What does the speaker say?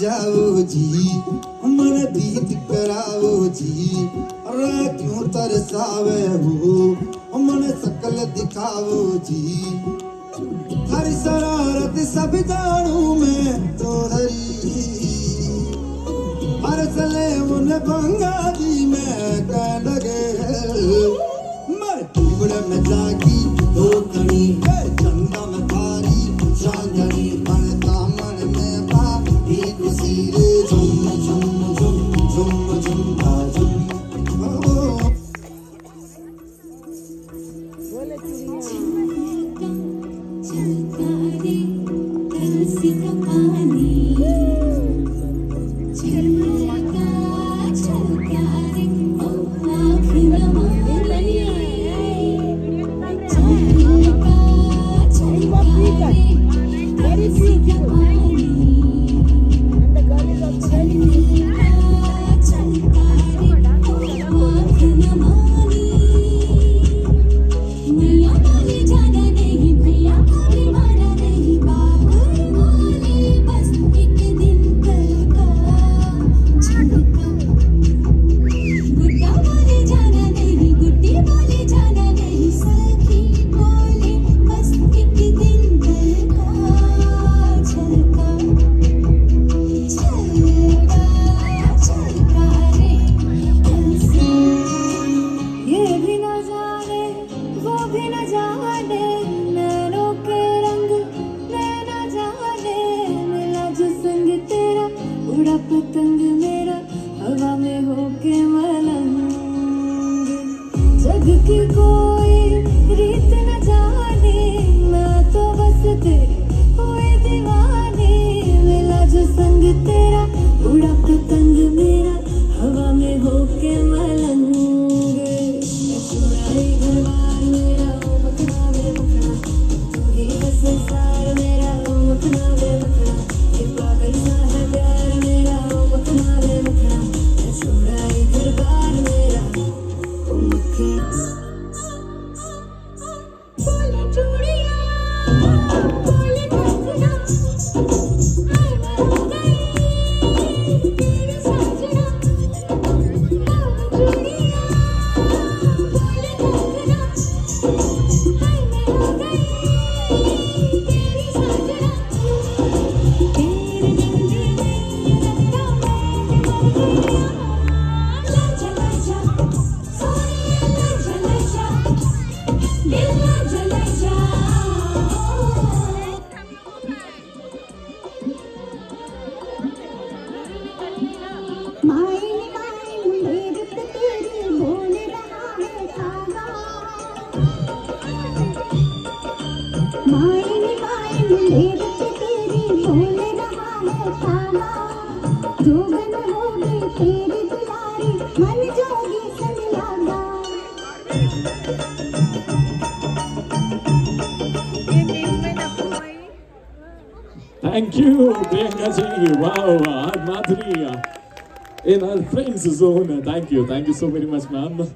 जाओ जी मन बीत कराओ जी। अरे क्यों तरसावे हो मन सकल दिखाओ जी। हर शरारत सब जानो बंगाली में कह लगे मर में जागी होके मलंग। जग की को Thank you, Bianca Singh. Wow, Madhuri. in our friends zone. Thank you. Thank you so very much, ma'am.